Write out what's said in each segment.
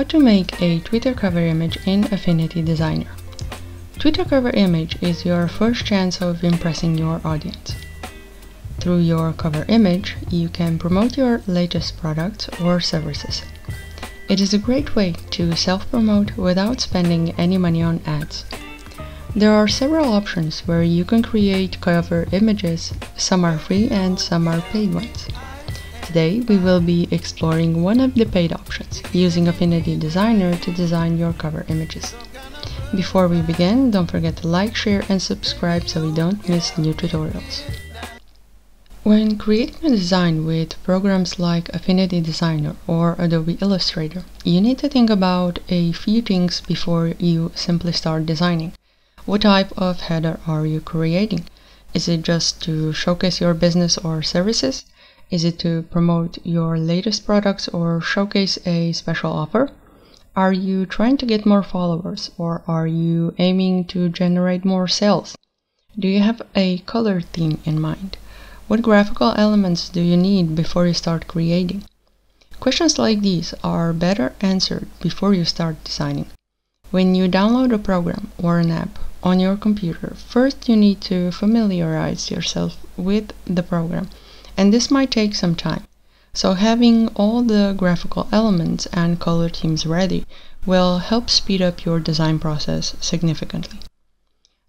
How to make a Twitter cover image in Affinity Designer. Twitter cover image is your first chance of impressing your audience. Through your cover image, you can promote your latest products or services. It is a great way to self-promote without spending any money on ads. There are several options where you can create cover images, some are free and some are paid ones. Today we will be exploring one of the paid options, using Affinity Designer to design your cover images. Before we begin, don't forget to like, share and subscribe so we don't miss new tutorials. When creating a design with programs like Affinity Designer or Adobe Illustrator, you need to think about a few things before you simply start designing. What type of header are you creating? Is it just to showcase your business or services? Is it to promote your latest products or showcase a special offer? Are you trying to get more followers or are you aiming to generate more sales? Do you have a color theme in mind? What graphical elements do you need before you start creating? Questions like these are better answered before you start designing. When you download a program or an app on your computer, first you need to familiarize yourself with the program and this might take some time. So having all the graphical elements and color themes ready will help speed up your design process significantly.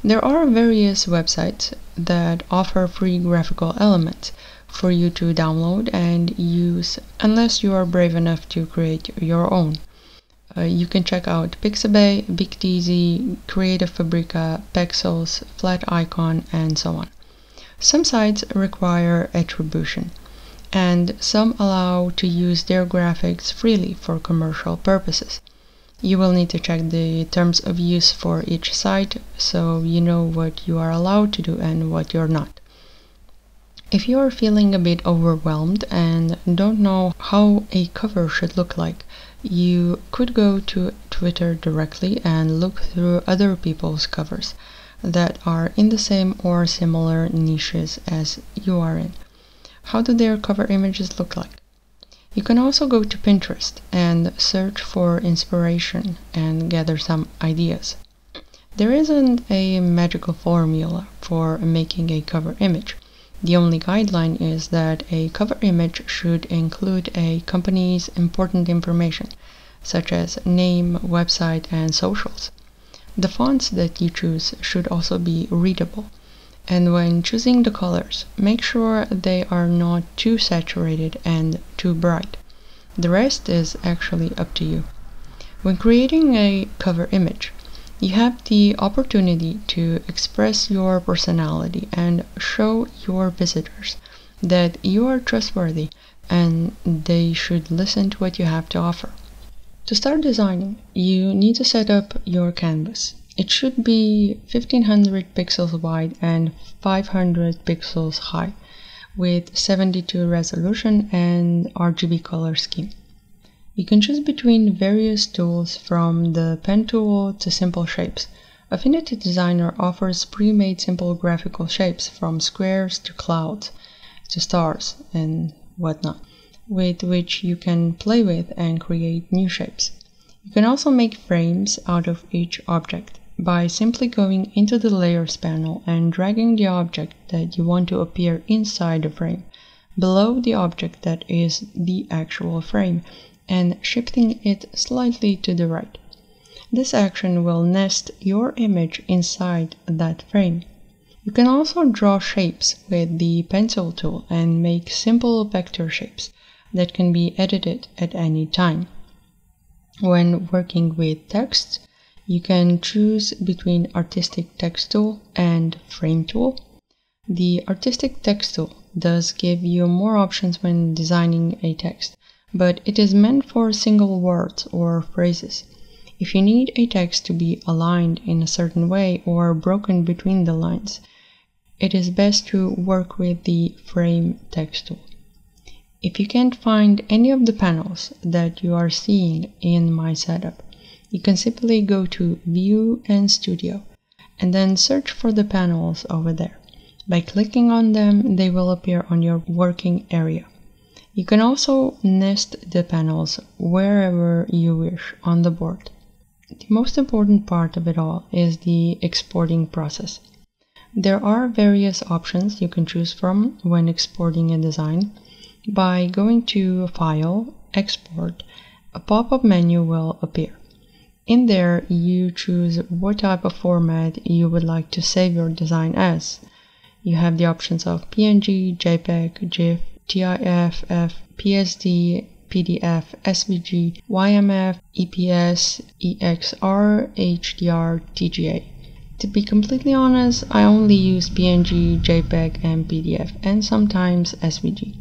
There are various websites that offer free graphical elements for you to download and use unless you are brave enough to create your own. Uh, you can check out Pixabay, Vecteezy, Creative Fabrica, Pexels, Flat Icon, and so on. Some sites require attribution, and some allow to use their graphics freely for commercial purposes. You will need to check the terms of use for each site so you know what you are allowed to do and what you're not. If you are feeling a bit overwhelmed and don't know how a cover should look like, you could go to Twitter directly and look through other people's covers that are in the same or similar niches as you are in. How do their cover images look like? You can also go to Pinterest and search for inspiration and gather some ideas. There isn't a magical formula for making a cover image. The only guideline is that a cover image should include a company's important information, such as name, website, and socials. The fonts that you choose should also be readable. And when choosing the colors, make sure they are not too saturated and too bright. The rest is actually up to you. When creating a cover image, you have the opportunity to express your personality and show your visitors that you are trustworthy and they should listen to what you have to offer. To start designing, you need to set up your canvas. It should be 1500 pixels wide and 500 pixels high with 72 resolution and RGB color scheme. You can choose between various tools from the pen tool to simple shapes. Affinity Designer offers pre-made simple graphical shapes from squares to clouds to stars and whatnot with which you can play with and create new shapes. You can also make frames out of each object by simply going into the Layers panel and dragging the object that you want to appear inside the frame below the object that is the actual frame and shifting it slightly to the right. This action will nest your image inside that frame. You can also draw shapes with the pencil tool and make simple vector shapes that can be edited at any time. When working with text, you can choose between Artistic Text Tool and Frame Tool. The Artistic Text Tool does give you more options when designing a text, but it is meant for single words or phrases. If you need a text to be aligned in a certain way or broken between the lines, it is best to work with the Frame Text Tool. If you can't find any of the panels that you are seeing in my setup, you can simply go to View and Studio and then search for the panels over there. By clicking on them, they will appear on your working area. You can also nest the panels wherever you wish on the board. The most important part of it all is the exporting process. There are various options you can choose from when exporting a design. By going to File, Export, a pop-up menu will appear. In there, you choose what type of format you would like to save your design as. You have the options of PNG, JPEG, GIF, TIFF, PSD, PDF, SVG, YMF, EPS, EXR, HDR, TGA. To be completely honest, I only use PNG, JPEG, and PDF, and sometimes SVG.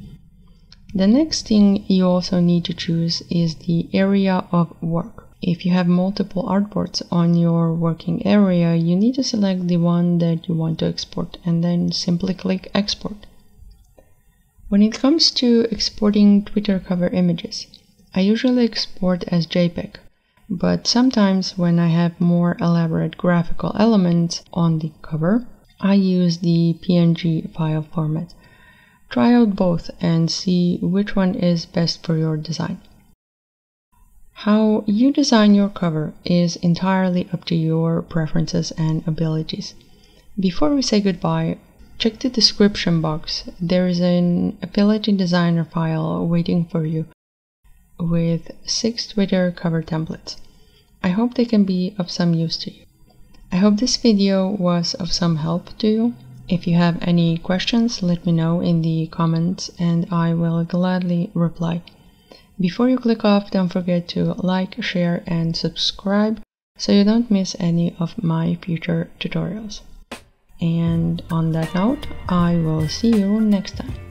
The next thing you also need to choose is the area of work. If you have multiple artboards on your working area, you need to select the one that you want to export and then simply click export. When it comes to exporting Twitter cover images, I usually export as JPEG, but sometimes when I have more elaborate graphical elements on the cover, I use the PNG file format. Try out both and see which one is best for your design. How you design your cover is entirely up to your preferences and abilities. Before we say goodbye, Check the description box. There is an Affinity Designer file waiting for you with six Twitter cover templates. I hope they can be of some use to you. I hope this video was of some help to you. If you have any questions, let me know in the comments and I will gladly reply. Before you click off, don't forget to like, share, and subscribe so you don't miss any of my future tutorials. And on that note, I will see you next time.